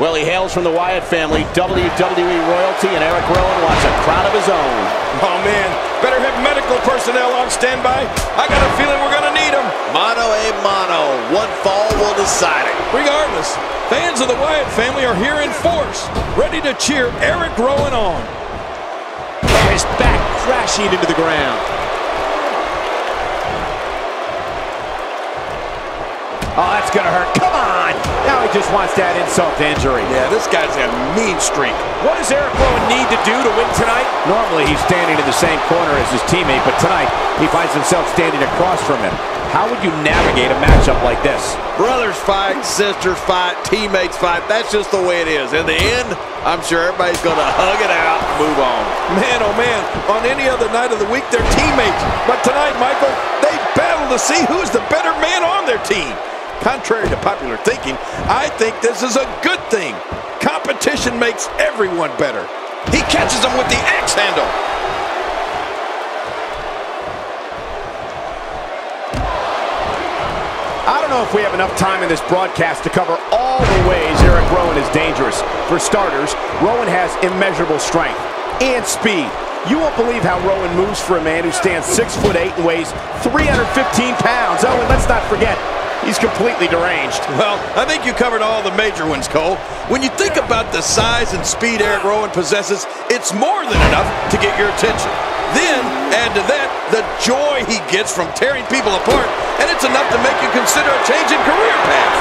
Well, he hails from the Wyatt family, WWE royalty, and Erick Rowan wants a crowd of his own. Oh, man. Better have medical personnel on standby. I got a feeling we're going to need them. Mono a mono. One fall will decide it. Regardless, fans of the Wyatt family are here in force, ready to cheer Erick Rowan on. His back crashing into the ground. Oh, that's going to hurt. Come on. Now he just wants that insult to injury. Yeah, this guy's a mean streak. What does Erick Rowan need to do to win tonight? Normally, he's standing in the same corner as his teammate, but tonight, he finds himself standing across from him. How would you navigate a matchup like this? Brothers fight, sisters fight, teammates fight. That's just the way it is. In the end, I'm sure everybody's going to hug it out and move on. Man, oh man, on any other night of the week, they're teammates. But tonight, Michael, they battle to see who's the better man on their team. Contrary to popular thinking, I think this is a good thing. Competition makes everyone better. He catches him with the axe handle. I don't know if we have enough time in this broadcast to cover all the ways Erick Rowan is dangerous. For starters, Rowan has immeasurable strength and speed. You won't believe how Rowan moves for a man who stands 6 foot 8 and weighs 315 pounds. Oh, and let's not forget, He's completely deranged. Well, I think you covered all the major ones, Cole. When you think about the size and speed Erick Rowan possesses, it's more than enough to get your attention. Then, add to that, the joy he gets from tearing people apart, and it's enough to make you consider a change in career path.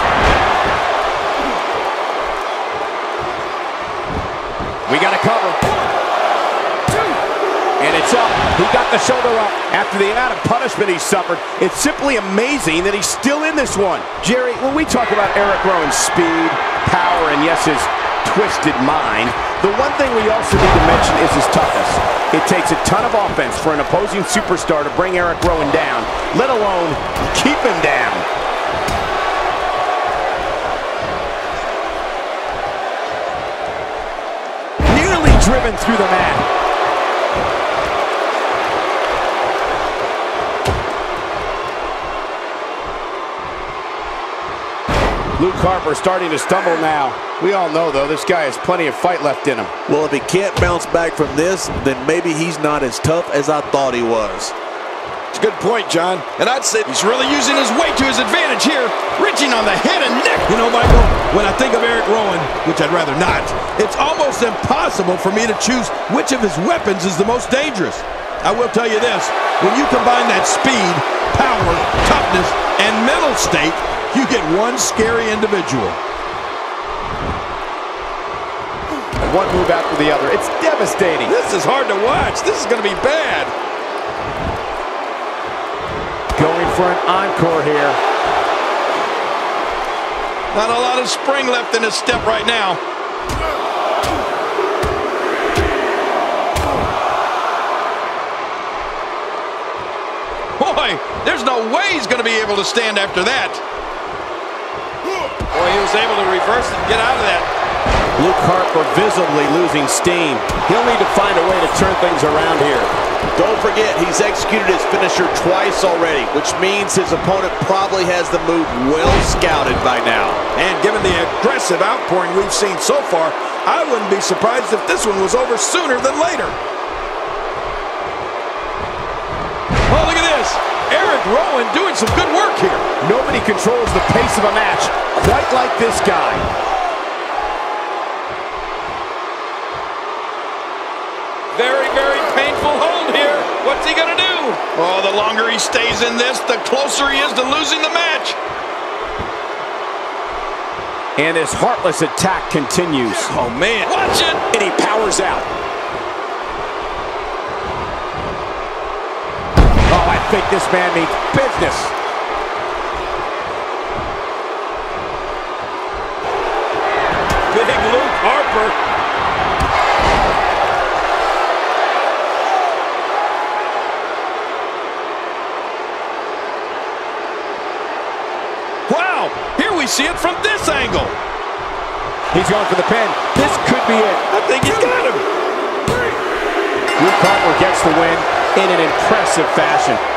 We got to cover. And it's up. He got the shoulder up. After the amount of punishment he suffered, it's simply amazing that he's still in this one. Jerry, when we talk about Erick Rowan's speed, power, and yes, his twisted mind, the one thing we also need to mention is his toughness. It takes a ton of offense for an opposing superstar to bring Erick Rowan down, let alone keep him down. Nearly driven through the mat. Luke Harper starting to stumble now. We all know, though, this guy has plenty of fight left in him. Well, if he can't bounce back from this, then maybe he's not as tough as I thought he was. It's a good point, John. And I'd say he's really using his weight to his advantage here, reaching on the head and neck. You know, Michael, when I think of Erick Rowan, which I'd rather not, it's almost impossible for me to choose which of his weapons is the most dangerous. I will tell you this, when you combine that speed, power, toughness, and mental state, you get one scary individual. And one move after the other. It's devastating. This is hard to watch. This is going to be bad. Going for an encore here. Not a lot of spring left in his step right now. Boy, there's no way he's going to be able to stand after that. Boy, he was able to reverse and get out of that. Luke Harper visibly losing steam. He'll need to find a way to turn things around here. Don't forget, he's executed his finisher twice already, which means his opponent probably has the move well scouted by now. And given the aggressive outpouring we've seen so far, I wouldn't be surprised if this one was over sooner than later. Oh, look at this. Erick Rowan doing some good work here. Nobody controls the pace of a match quite like this guy. Very, very painful hold here. What's he going to do? Oh, the longer he stays in this, the closer he is to losing the match. And his heartless attack continues. Oh, man. Watch it. And he powers out. Oh, I think this man means business. Big Luke Harper. Wow, here we see it from this angle. He's going for the pin. This could be it. I think he's got him. Luke Harper gets the win in an impressive fashion.